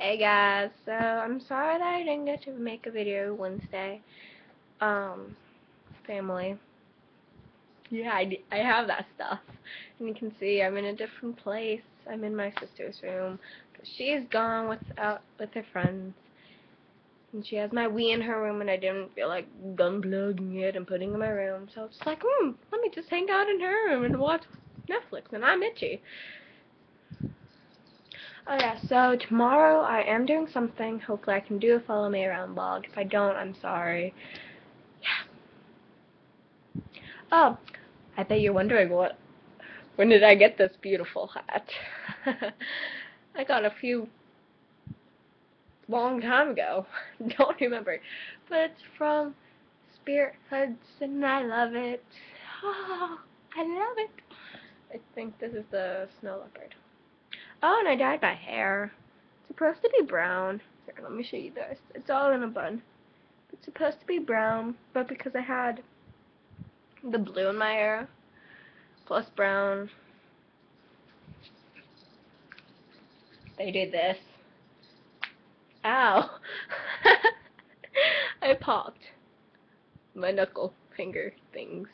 Hey guys, so I'm sorry that I didn't get to make a video Wednesday. Um, family. Yeah, I, I have that stuff. And you can see I'm in a different place. I'm in my sister's room. She's gone without with her friends. And she has my Wii in her room and I didn't feel like unplugging it and putting it in my room. So it's like, hmm, let me just hang out in her room and watch Netflix and I'm itchy. Oh yeah, so tomorrow I am doing something. Hopefully I can do a follow me around vlog. If I don't, I'm sorry. Yeah. Oh, I bet you're wondering what, when did I get this beautiful hat? I got a few, long time ago. don't remember. But it's from Spirit Hoods and I love it. Oh, I love it. I think this is the snow leopard. Oh, and I dyed my hair. It's supposed to be brown. Here, let me show you this. It's all in a bun. It's supposed to be brown, but because I had the blue in my hair, plus brown, they did this. Ow! I popped my knuckle finger things.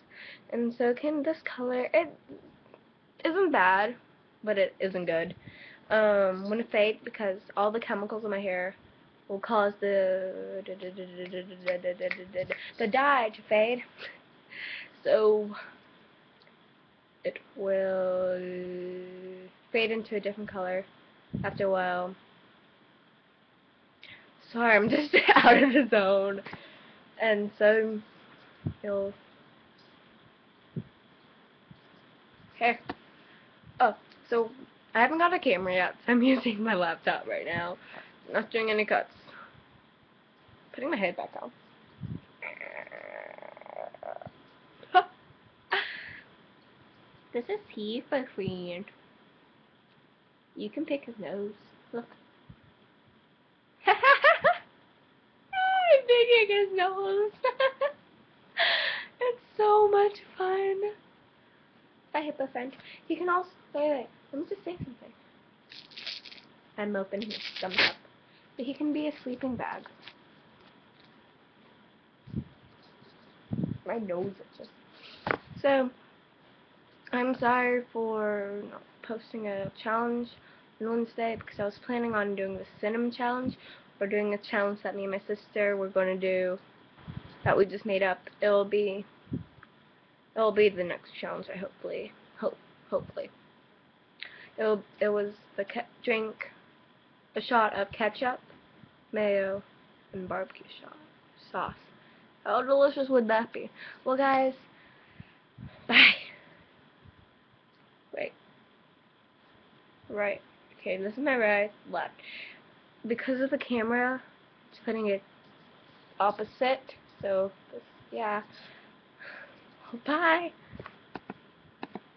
And so can this color, it isn't bad, but it isn't good um, when it fades because all the chemicals in my hair will cause the the dye to fade. So it will fade into a different color after a while. Sorry, I'm just out of the zone. And so you'll Okay. Oh, so I haven't got a camera yet, so I'm using my laptop right now. Not doing any cuts. Putting my head back on. this is hippo friend. You can pick his nose. Look. I'm picking his nose. it's so much fun. Bye, hippo friend. You can also wait, wait. Let me just say. I'm open his thumbs up. But he can be a sleeping bag. My nose itches. So, I'm sorry for not posting a challenge on Wednesday because I was planning on doing the cinnamon challenge. We're doing a challenge that me and my sister were going to do that we just made up. It'll be it'll be the next challenge. I hopefully hope hopefully. It, it was the drink, a shot of ketchup, mayo, and barbecue sauce. How delicious would that be? Well, guys, bye. Wait. Right. Okay, this is my right, left. Because of the camera, it's putting it opposite, so, yeah. Bye.